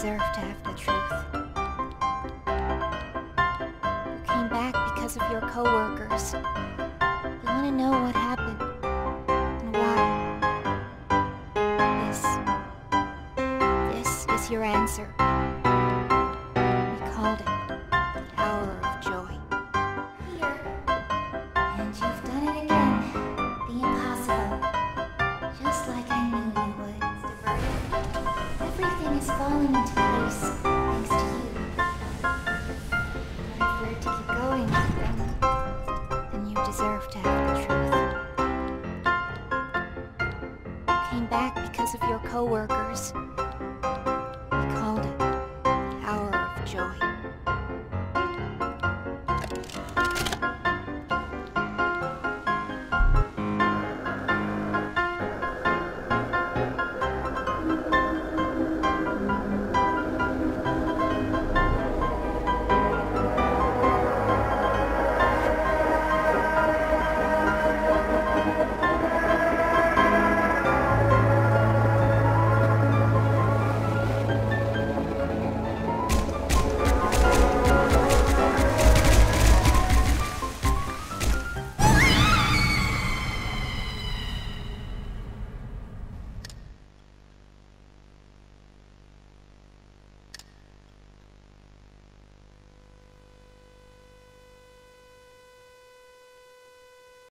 deserve to have the truth. You came back because of your coworkers. You want to know what happened and why. This, this is your answer. We called it to keep going, then And you deserve to have the truth. Came back because of your coworkers. We called it the Hour of Joy.